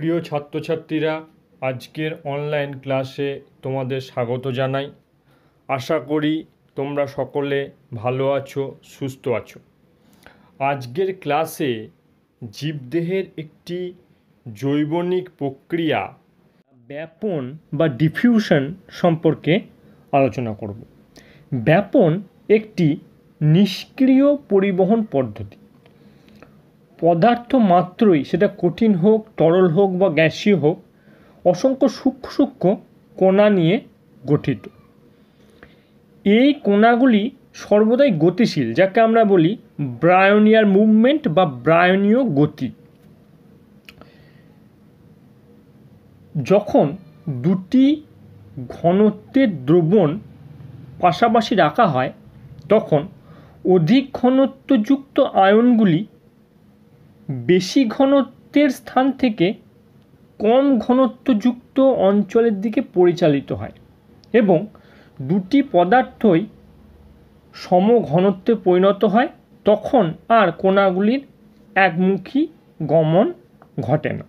প্রিয় ছাত্রছাত্রীরা, আজকের অনলাইন ক্লাসে তোমাদের স্বাগত জানাই। আশা করি তোমরা সকলে ভালো আছো, সুস্থ আছো। আজকের ক্লাসে জীবদেহের একটি জৈবনিক প্রক্রিয়া, ব্যাপন বা ডিফিউশন সম্পর্কে আলোচনা করব। ব্যাপন একটি নিষ্ক্রিয় পরিবহন পদ্ধতি। পদার্থ মাত্রই, সেটা কঠিন হোক, তরল হোক বা গ্যাসীয় হোক, অসংখ্য সূক্ষ্ম সূক্ষ্ম কণা নিয়ে গঠিত। এই কণাগুলি সর্বদাই গতিশীল, যাকে আমরা বলি ব্রায়নিয়ার মুভমেন্ট বা ব্রায়নীয় গতি। যখন দুটি ঘনত্বের দ্রবণ পাশাপাশি রাখা হয়, তখন অধিক ঘনত্বযুক্ত আয়নগুলি বেশি ঘনত্বের স্থান থেকে কম ঘনত্বযুক্ত অঞ্চলের দিকে পরিচালিত হয় এবং দুটি পদার্থই সম ঘনত্বে পরিণত হয়, তখন আর কণাগুলির একমুখী গমন ঘটে না।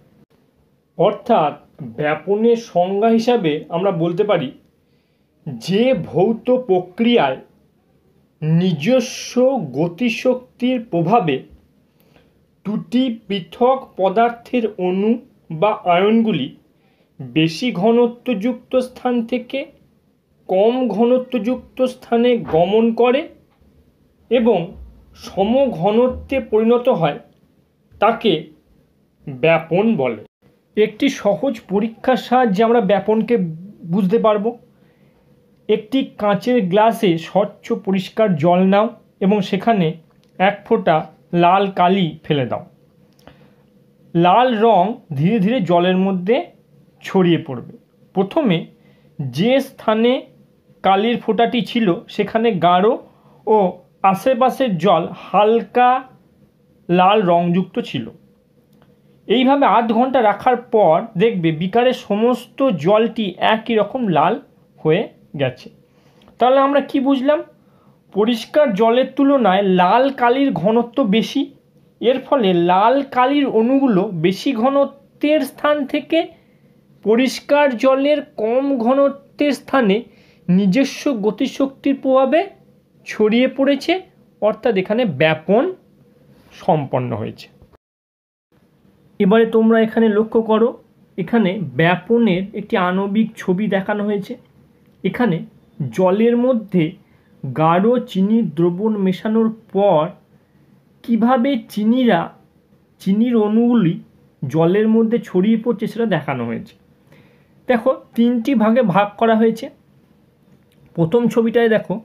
অর্থাৎ ব্যাপনের সংজ্ঞা হিসাবে আমরা বলতে পারি, যে ভৌত প্রক্রিয়ায় নিজস্ব গতিশক্তির প্রভাবে দুটি পৃথক পদার্থের অণু বা আয়নগুলি বেশি ঘনত্বযুক্ত স্থান থেকে কম ঘনত্বযুক্ত স্থানে গমন করে এবং সম ঘনত্বে পরিণত হয়, তাকে ব্যাপন বলে। একটি সহজ পরীক্ষার সাহায্যে আমরা ব্যাপনকে বুঝতে পারব। একটি কাঁচের গ্লাসে স্বচ্ছ পরিষ্কার জল নাও এবং সেখানে এক ফোঁটা লাল কালি ফেলে দাও। লাল রং ধীরে ধীরে জলের মধ্যে ছড়িয়ে পড়বে। প্রথমে যে স্থানে কালির ফোঁটাটি ছিল, সেখানে গাঢ় ও আশেপাশের জল হালকা লাল রংযুক্ত ছিল। এইভাবে আধ ঘণ্টা রাখার পর দেখবে বিকারের সমস্ত জলটি একই রকম লাল হয়ে গেছে। তাহলে আমরা কি বুঝলাম? পরিষ্কার জলের তুলনায় লাল কালির ঘনত্ব বেশি। এর ফলে লাল কালির অণুগুলো বেশি ঘনত্বের স্থান থেকে পরিষ্কার জলের কম ঘনত্বের স্থানে নিজস্ব গতিশক্তির প্রভাবে ছড়িয়ে পড়েছে, অর্থাৎ এখানে ব্যাপন সম্পন্ন হয়েছে। এবারে তোমরা এখানে লক্ষ্য করো, এখানে ব্যাপনের একটি আণবিক ছবি দেখানো হয়েছে। এখানে জলের মধ্যে গাঢ় চিনির দ্রবণ মেশানোর পর কীভাবে চিনিরা, চিনির অণুগুলি জলের মধ্যে ছড়িয়ে পড়ছে সেটা দেখানো হয়েছে। দেখো, তিনটি ভাগে ভাগ করা হয়েছে। প্রথম ছবিটায় দেখো,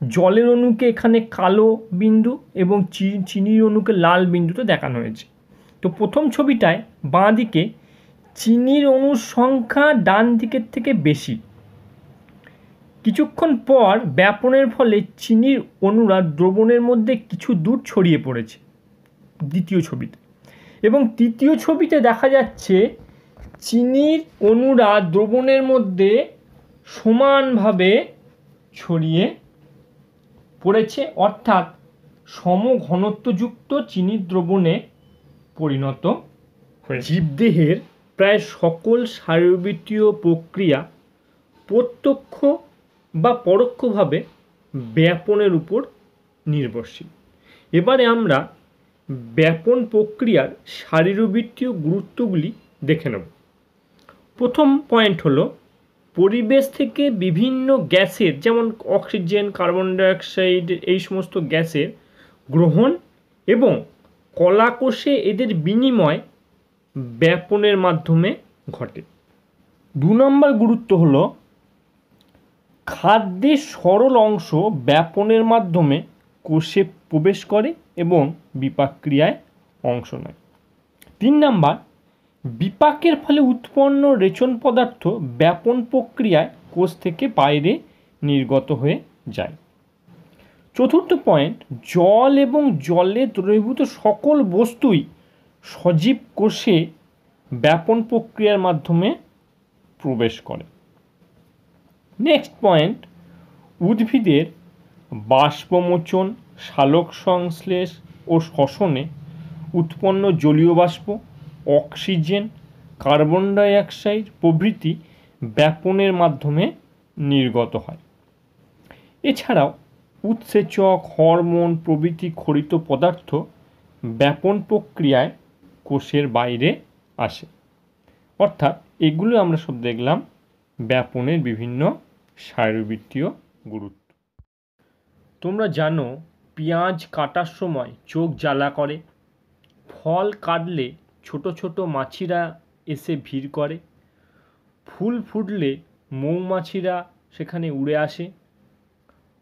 জলের অণুকে এখানে কালো বিন্দু এবং চিনির অণুকে লাল বিন্দুতে দেখানো হয়েছে। তো প্রথম ছবিটায় বাঁ দিকে চিনির অণুর সংখ্যা ডান দিকের থেকে বেশি। কিছুক্ষণ পর ব্যাপনের ফলে চিনির অণুরা দ্রবণের মধ্যে কিছু দূর ছড়িয়ে পড়েছে, দ্বিতীয় ছবিতে। এবং তৃতীয় ছবিতে দেখা যাচ্ছে চিনির অণুরা দ্রবণের মধ্যে সমানভাবে ছড়িয়ে পড়েছে, অর্থাৎ সম ঘনত্বযুক্ত চিনির দ্রবণে পরিণত হয়ে জীবদেহের প্রায় সকল শারীরবৃত্তীয় প্রক্রিয়া প্রত্যক্ষ বা পরোক্ষভাবে ব্যাপনের উপর নির্ভরশীল। এবারে আমরা ব্যাপন প্রক্রিয়ার শারীরবৃত্তীয় গুরুত্বগুলি দেখে নেব। প্রথম পয়েন্ট হলো পরিবেশ থেকে বিভিন্ন গ্যাসের যেমন অক্সিজেন, কার্বন ডাইঅক্সাইড, এই সমস্ত গ্যাসের গ্রহণ এবং কলাকোষে এদের বিনিময় ব্যাপনের মাধ্যমে ঘটে। দু নম্বর গুরুত্ব হলো খাদ্যের সরল অংশ ব্যাপনের মাধ্যমে কোষে প্রবেশ করে এবং বিপাক ক্রিয়ায় অংশ নেয়। তিন নাম্বার, বিপাকের ফলে উৎপন্ন রেচন পদার্থ ব্যাপন প্রক্রিয়ায় কোষ থেকে বাইরে নির্গত হয়ে যায়। চতুর্থ পয়েন্ট, জল এবং জলে দ্রবীভূত সকল বস্তুই সজীব কোষে ব্যাপন প্রক্রিয়ার মাধ্যমে প্রবেশ করে। নেক্সট পয়েন্ট উদ্ভিদের বাষ্পমোচন সালোক সংশ্লেষ ও শ্বসনে উৎপন্ন জলীয় বাষ্প, অক্সিজেন, কার্বন ডাইঅক্সাইড প্রভৃতি ব্যাপনের মাধ্যমে নির্গত হয়। এছাড়াও উৎসেচক হরমোন প্রভৃতি খরিত পদার্থ ব্যাপন প্রক্রিয়ায় কোষের বাইরে আসে। অর্থাৎ এগুলো আমরা সব দেখলাম ব্যাপনের বিভিন্ন শারীরবৃত্তীয় গুরুত্ব। তোমরা জানো, পেঁয়াজ কাটার সময় চোখ জ্বালা করে। ফল কাটলে ছোট ছোট মাছিরা এসে ভিড় করে। ফুল ফুটলে মৌমাছিরা সেখানে উড়ে আসে।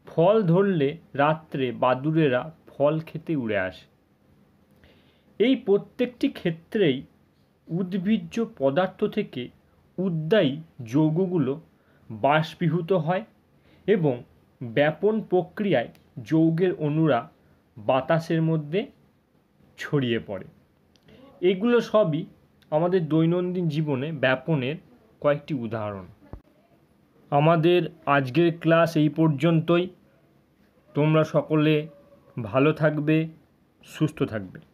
ফল ধরলে রাত্রে বাদুড়েরা ফল খেতে উড়ে আসে। এই প্রত্যেকটি ক্ষেত্রেই উদ্ভিজ্জ পদার্থ থেকে উদ্দায়ী যৌগগুলো বাষ্পীভূত হয় এবং ব্যাপন প্রক্রিয়ায় যৌগের অণুরা বাতাসের মধ্যে ছড়িয়ে পড়ে। এগুলো সবই আমাদের দৈনন্দিন জীবনে ব্যাপনের কয়েকটি উদাহরণ। আমাদের আজকের ক্লাস এই পর্যন্তই। তোমরা সকলে ভালো থাকবে, সুস্থ থাকবে।